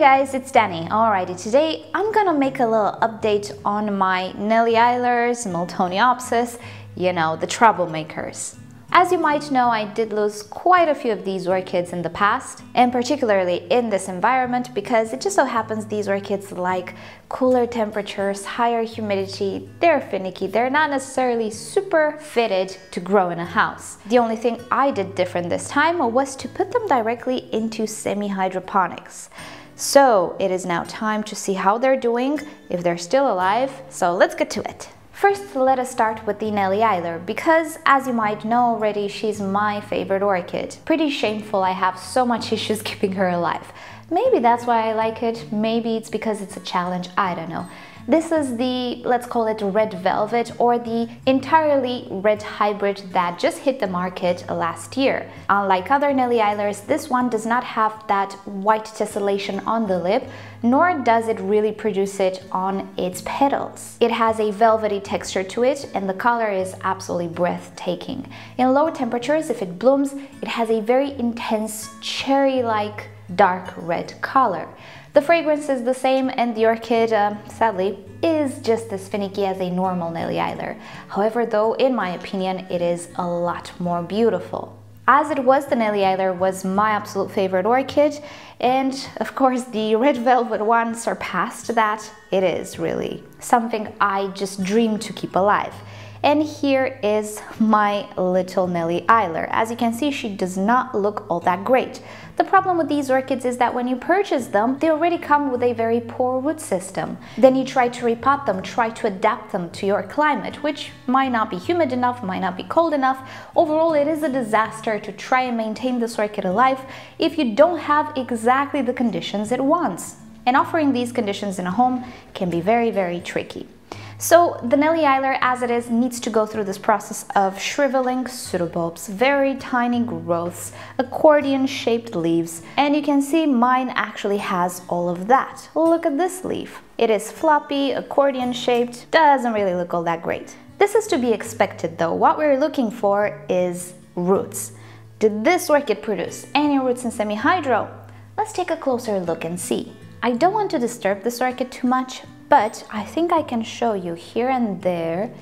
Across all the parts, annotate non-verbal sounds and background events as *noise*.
guys, it's Danny. Alrighty, today I'm gonna make a little update on my Nelly Islers, Miltoniopsis, you know, the troublemakers. As you might know, I did lose quite a few of these orchids in the past, and particularly in this environment because it just so happens these orchids like cooler temperatures, higher humidity, they're finicky, they're not necessarily super fitted to grow in a house. The only thing I did different this time was to put them directly into semi-hydroponics. So it is now time to see how they're doing, if they're still alive, so let's get to it. First, let us start with the Nelly Isler, because as you might know already, she's my favorite orchid. Pretty shameful I have so much issues *laughs* keeping her alive. Maybe that's why I like it, maybe it's because it's a challenge, I don't know. This is the, let's call it red velvet or the entirely red hybrid that just hit the market last year. Unlike other Nelly Islers, this one does not have that white tessellation on the lip, nor does it really produce it on its petals. It has a velvety texture to it and the color is absolutely breathtaking. In low temperatures, if it blooms, it has a very intense cherry-like dark red color. The fragrance is the same and the orchid, uh, sadly, is just as finicky as a normal Nelly Isler. However, though, in my opinion, it is a lot more beautiful. As it was, the Nelly Isler was my absolute favorite orchid, and of course the *laughs* red velvet one surpassed that. It is really something I just dream to keep alive. And here is my little Nelly Isler. As you can see, she does not look all that great. The problem with these orchids is that when you purchase them, they already come with a very poor root system. Then you try to repot them, try to adapt them to your climate, which might not be humid enough, might not be cold enough. Overall, it is a disaster to try and maintain this orchid alive if you don't have exactly the conditions it wants. And offering these conditions in a home can be very, very tricky. So the Nelly Isler, as it is, needs to go through this process of shriveling pseudobulbs, very tiny growths, accordion-shaped leaves, and you can see mine actually has all of that. Look at this leaf. It is floppy, accordion-shaped, doesn't really look all that great. This is to be expected though. What we're looking for is roots. Did this orchid produce any roots in semi-hydro? Let's take a closer look and see. I don't want to disturb this orchid too much, but I think I can show you here and there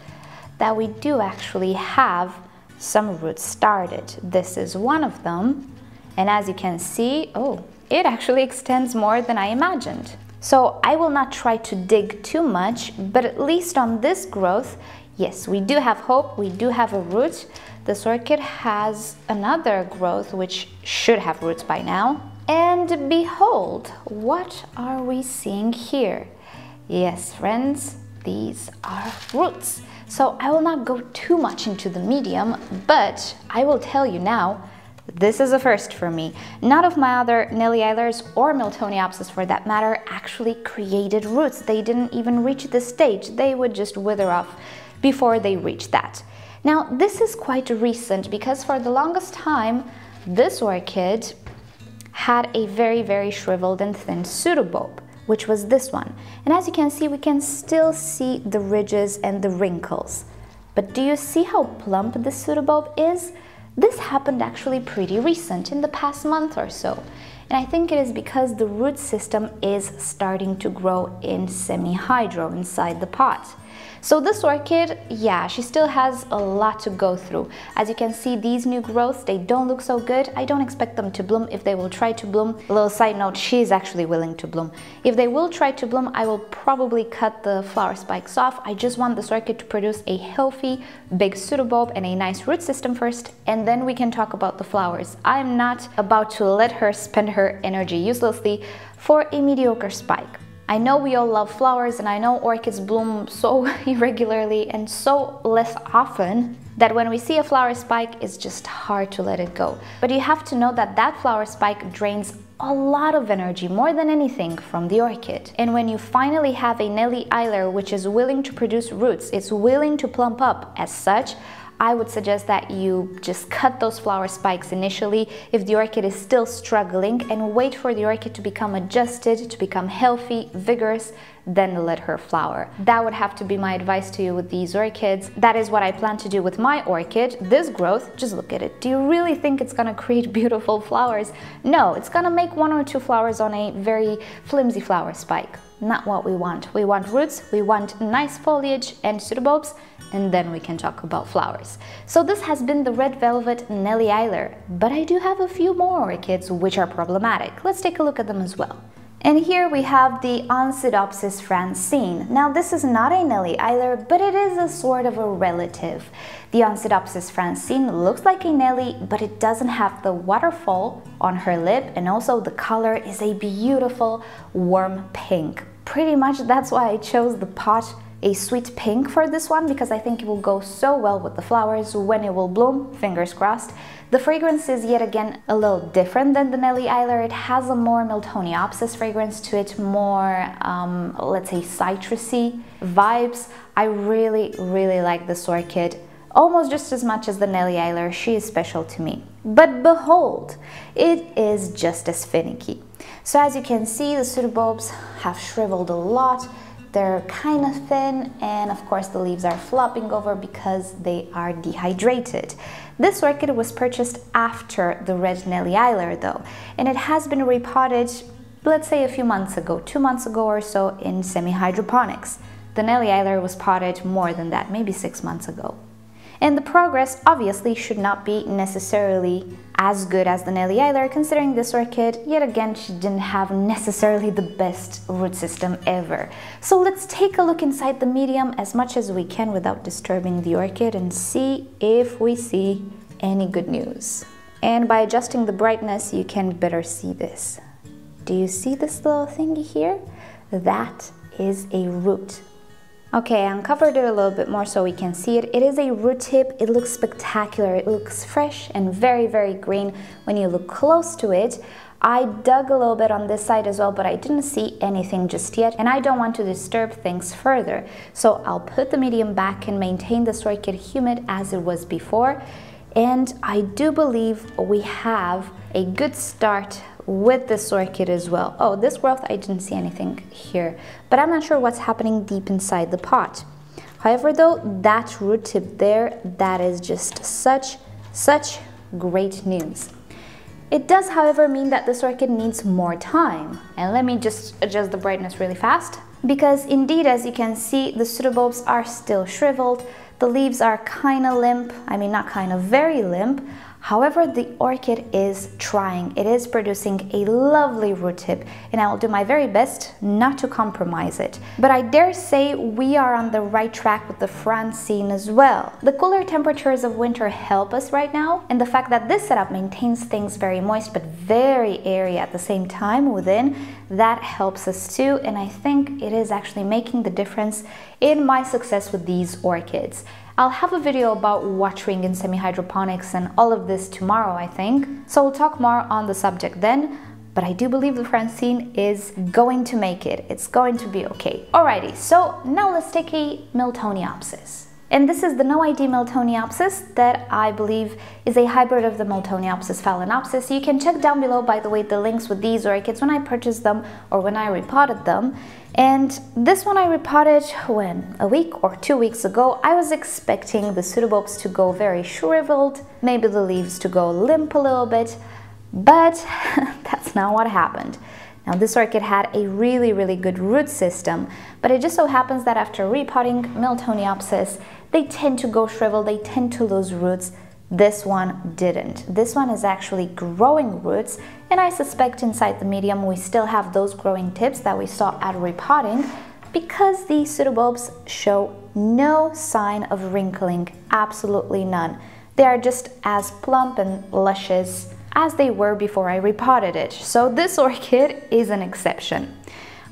that we do actually have some roots started. This is one of them. And as you can see, oh, it actually extends more than I imagined. So I will not try to dig too much, but at least on this growth, yes, we do have hope, we do have a root. This orchid has another growth which should have roots by now. And behold, what are we seeing here? Yes, friends, these are roots. So I will not go too much into the medium, but I will tell you now, this is a first for me. None of my other Nelly Islers or Miltoniopsis for that matter actually created roots. They didn't even reach this stage. They would just wither off before they reached that. Now, this is quite recent because for the longest time, this orchid had a very, very shriveled and thin pseudobulb which was this one. And as you can see, we can still see the ridges and the wrinkles. But do you see how plump this pseudobulb is? This happened actually pretty recent, in the past month or so. And I think it is because the root system is starting to grow in semi-hydro inside the pot. So this orchid, yeah, she still has a lot to go through. As you can see, these new growths, they don't look so good. I don't expect them to bloom if they will try to bloom. A little side note, she is actually willing to bloom. If they will try to bloom, I will probably cut the flower spikes off. I just want this orchid to produce a healthy, big pseudobulb and a nice root system first, and then we can talk about the flowers. I'm not about to let her spend her energy uselessly for a mediocre spike. I know we all love flowers and I know orchids bloom so *laughs* irregularly and so less often that when we see a flower spike, it's just hard to let it go. But you have to know that that flower spike drains a lot of energy, more than anything, from the orchid. And when you finally have a Nelly Isler which is willing to produce roots, it's willing to plump up as such, I would suggest that you just cut those flower spikes initially if the orchid is still struggling and wait for the orchid to become adjusted, to become healthy, vigorous, then let her flower. That would have to be my advice to you with these orchids. That is what I plan to do with my orchid. This growth, just look at it. Do you really think it's gonna create *laughs* beautiful flowers? No, it's gonna make one or two flowers on a very flimsy flower spike. Not what we want. We want roots, we want nice foliage and pseudobulbs, and then we can talk about flowers. So this has been the red velvet Nelly Isler, but I do have a few more orchids which are problematic. Let's take a look at them as well. And here we have the Oncidopsis francine. Now this is not a Nelly Isler, but it is a sort of a relative. The Oncidopsis francine looks like a Nellie, but it doesn't have the waterfall on her lip and also the color is a beautiful warm pink. Pretty much that's why I chose the pot a sweet pink for this one because I think it will go so well with the flowers when it will bloom, fingers crossed. The fragrance is yet again a little different than the Nelly Isler. It has a more Miltoniopsis fragrance to it, more, um, let's say, citrusy vibes. I really, really like this orchid almost just as much as the Nelly Isler. She is special to me. But behold, it is just as finicky. So as you can see, the pseudobulbs have shriveled a lot. They're kind of thin and of course the leaves are flopping over because they are dehydrated. This orchid was purchased after the red Nelly Isler though, and it has been repotted, let's say a few months ago, two months ago or so in semi-hydroponics. The Nelly Isler was potted more than that, maybe six months ago. And the progress obviously should not be necessarily as good as the Nelly Isler, considering this orchid, yet again, she didn't have necessarily the best root system ever. So let's take a look inside the medium as much as we can without disturbing the orchid and see if we see any good news. And by adjusting the brightness, you can better see this. Do you see this little thingy here? That is a root. Okay, I uncovered it a little bit more so we can see it. It is a root tip. It looks spectacular. It looks fresh and very, very green when you look close to it. I dug a little bit on this side as well, but I didn't see anything just yet, and I don't want to disturb things further. So I'll put the medium back and maintain the orchid humid as it was before. And I do believe we have a good start with this orchid as well. Oh, this growth, I didn't see anything here, but I'm not sure what's happening deep inside the pot. However, though, that root tip there, that is just such, such great news. It does, however, mean that this orchid needs more time. And let me just adjust the brightness really fast. Because indeed, as you can see, the pseudobulbs are still shriveled. The leaves are kind of limp. I mean, not kind of, very limp. However, the orchid is trying. It is producing a lovely root tip and I will do my very best not to compromise it. But I dare say we are on the right track with the Francine as well. The cooler temperatures of winter help us right now and the fact that this setup maintains things very moist but very airy at the same time within, that helps us too and I think it is actually making the difference in my success with these orchids. I'll have a video about watering in semi-hydroponics and all of this tomorrow, I think. So we'll talk more on the subject then, but I do believe the Francine is going to make it. It's going to be okay. Alrighty, so now let's take a Miltoniopsis. And this is the no ID Miltoniopsis that I believe is a hybrid of the Miltoniopsis phalaenopsis. You can check down below, by the way, the links with these orchids when I purchased them or when I repotted them. And this one I repotted when? A week or two weeks ago. I was expecting the pseudobulbs to go very shriveled, maybe the leaves to go limp a little bit, but *laughs* that's not what happened. Now this orchid had a really, really good root system, but it just so happens that after repotting Miltoniopsis, they tend to go shrivel, they tend to lose roots, this one didn't. This one is actually growing roots and I suspect inside the medium we still have those growing tips that we saw at repotting because these pseudobulbs show no sign of wrinkling, absolutely none. They are just as plump and luscious as they were before I repotted it. So this *laughs* orchid is an exception.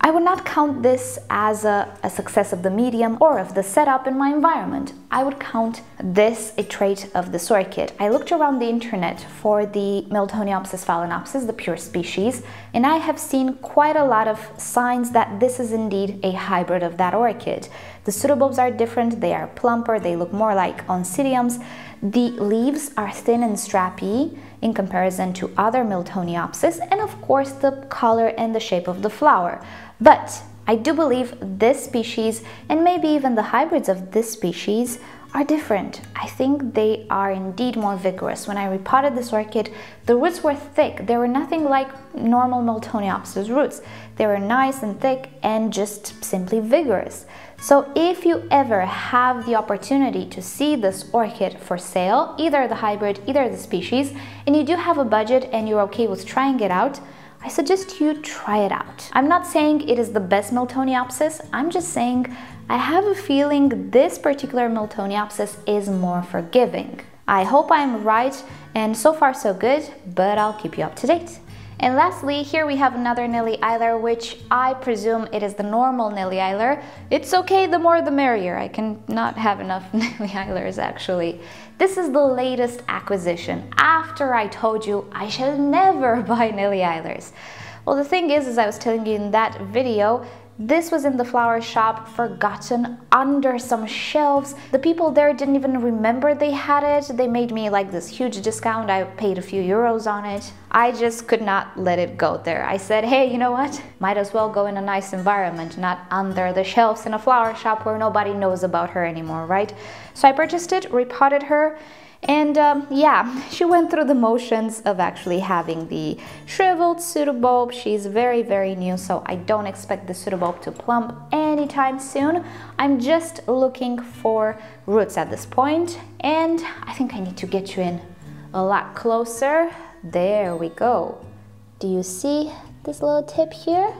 I would not count this as a, a, success of the medium or of the setup in my environment. I would count this a trait of the orchid. I looked around the internet for the Miltoniopsis phalaenopsis, the pure species, and I have seen quite a lot of signs that this is indeed a hybrid of that orchid. The pseudobulbs are different, they are plumper, they look more like oncidiums. The leaves are thin and strappy in comparison to other Miltoniopsis, and of course the color and the shape of the flower. But I do believe this species, and maybe even the hybrids of this species, are different. I think they are indeed more vigorous. When I repotted this orchid, the roots were thick. They were nothing like normal Miltoniopsis roots. They were nice and thick and just simply vigorous. So if you ever have the opportunity to see this orchid for sale, either the hybrid, either the species, and you do have a budget and you're okay with trying it out, I suggest you try it out. I'm not saying it is the best Miltoniopsis, I'm just saying I have a feeling this particular Miltoniopsis is more forgiving. I hope I'm right, and so far so good, but I'll keep you up to date. And lastly, here we have another Nelly Isler, which I presume it is the normal Nelly Isler. It's okay, the more the merrier. I can not have enough *laughs* Nelly Islers actually. This is the latest acquisition after I told you I shall never *laughs* buy Nelly Islers. Well, the thing is, as I was telling you in that video, this was in the flower shop, forgotten under some shelves. The people there didn't even remember they had it. They made me like this huge discount. I paid a few euros on it. I just could not let it go there. I said, hey, you know what? Might as well go in a nice environment, not under the shelves in a flower shop where nobody knows about her anymore, right? So I purchased it, repotted her, and um, yeah, she went through the motions of actually having the shriveled pseudobulb. She's very, very new, so I don't expect the pseudobulb to plump anytime soon. I'm just looking for roots at this point, and I think I need to get you in a lot closer. There we go. Do you see this little tip here?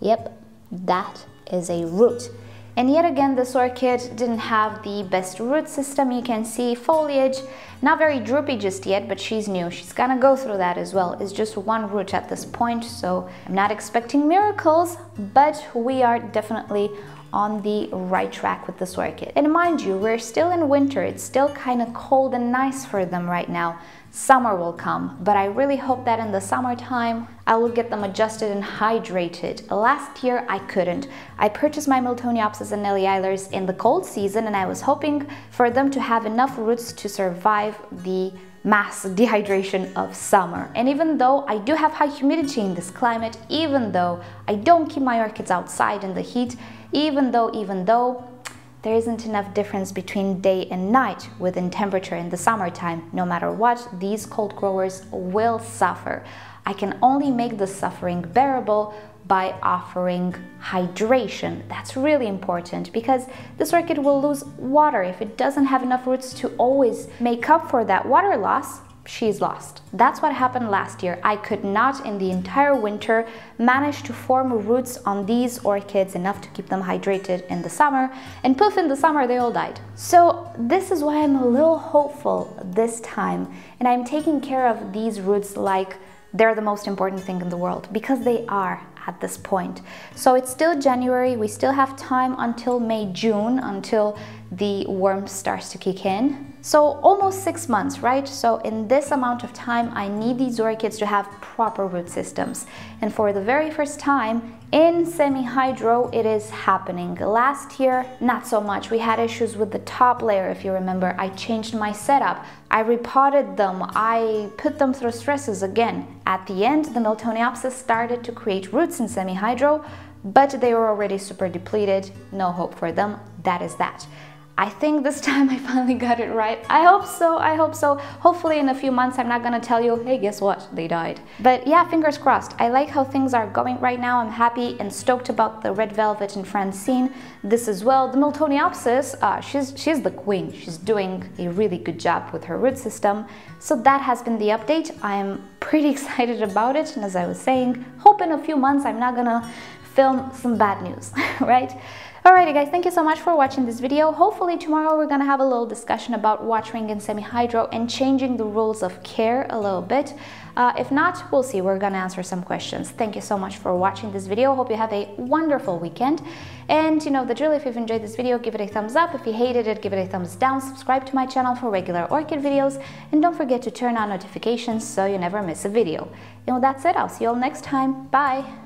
Yep, that is a root. And yet again, this orchid didn't have the best root system. You can see foliage, not very droopy just yet, but she's new. She's gonna go through that as well. It's just one root at this point, so I'm not expecting miracles, but we are definitely on the right track with this orchid. And mind you, we're still in winter. It's still kind of cold and nice for them right now summer will come, but I really hope that in the summertime I will get them adjusted and hydrated. Last year I couldn't. I purchased my Miltoniopsis and Nelly Islers in the cold season and I was hoping for them to have enough roots to survive the mass dehydration of summer. And even though I do have high humidity in this climate, even though I don't keep my orchids outside in the heat, even though, even though, there isn't enough difference between day and night within temperature in the summertime. No matter what, these cold growers will suffer. I can only make the suffering bearable by offering hydration. That's really important because this orchid will lose water if it doesn't have enough roots to always make up for that water loss she's lost. That's what happened last year. I could not in the entire winter manage to form roots on these orchids enough to keep them hydrated in the summer and poof in the summer they all died. So this is why I'm a little hopeful this time and I'm taking care of these roots like they're the most important thing in the world because they are at this point. So it's still January, we still have time until May, June, until the warmth starts to kick in. So almost six months, right? So in this amount of time, I need these orchids to have proper root systems. And for the very first time in semi-hydro, it is happening. Last year, not so much. We had issues with the top layer, if you remember. I changed my setup. I repotted them. I put them through stresses again. At the end, the Miltoniopsis started to create roots in semi-hydro, but they were already super depleted. No hope for them. That is that. I think this time I finally got it right. I hope so, I hope so. Hopefully in a few months I'm not gonna tell you, hey, guess what, they died. But yeah, fingers crossed. I like how things are going right now. I'm happy and stoked about the red velvet and Francine. This as well. The Miltoniopsis, uh, she's, she's the queen. She's doing a really good job with her root system. So that has been the update. I'm pretty *laughs* excited about it. And as I was saying, hope in a few months I'm not gonna film some bad news, *laughs* right? Alrighty guys, thank you so much for watching this video. Hopefully tomorrow we're gonna have a little discussion about watering and semi-hydro and changing the rules of care a little bit. Uh, if not, we'll see. We're gonna answer some questions. Thank you so much for watching this video. Hope you have a wonderful weekend. And you know the drill, if you've enjoyed this video, give it a thumbs up. If you hated it, give it a thumbs down. Subscribe to my channel for regular orchid videos. And don't forget to turn on notifications so you never miss a video. And well, that's it. I'll see you all next time. Bye!